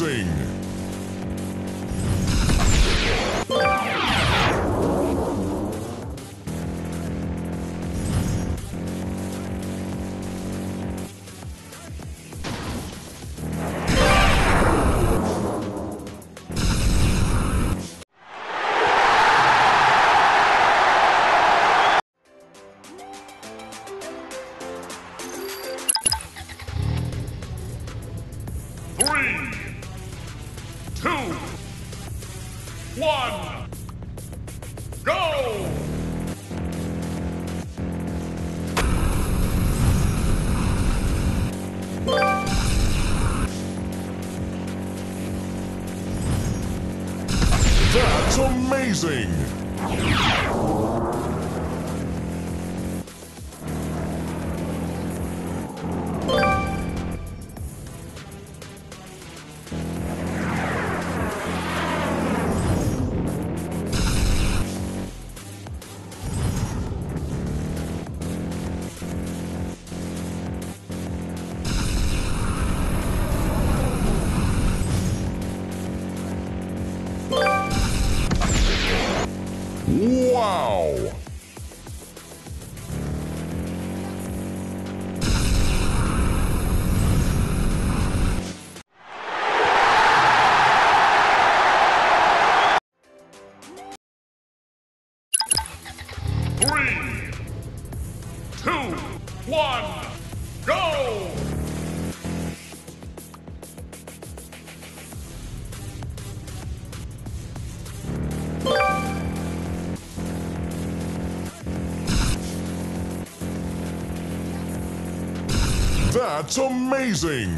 Amazing! Two, one, go! That's amazing! Wow! That's amazing!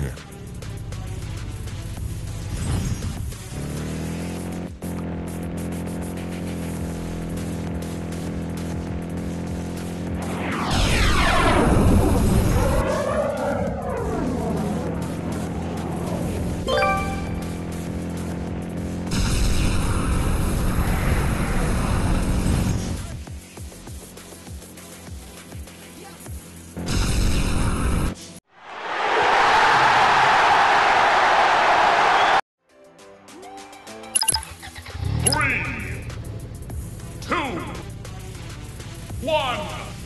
One,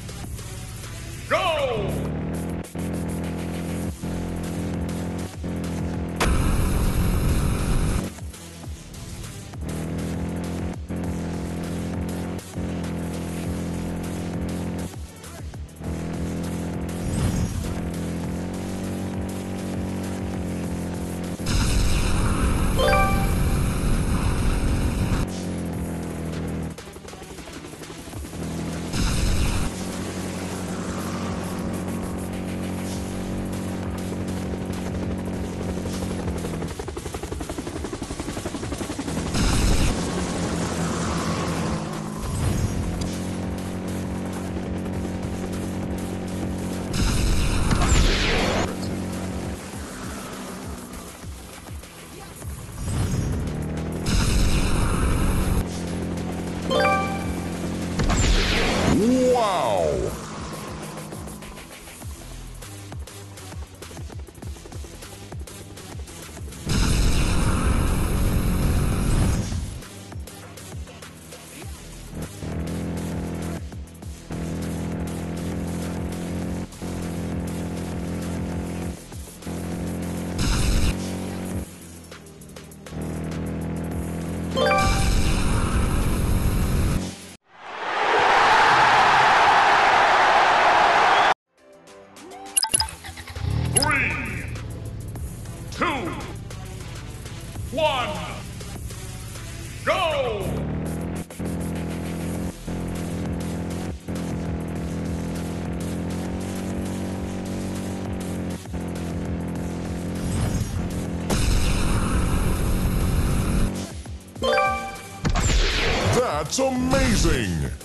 That's amazing!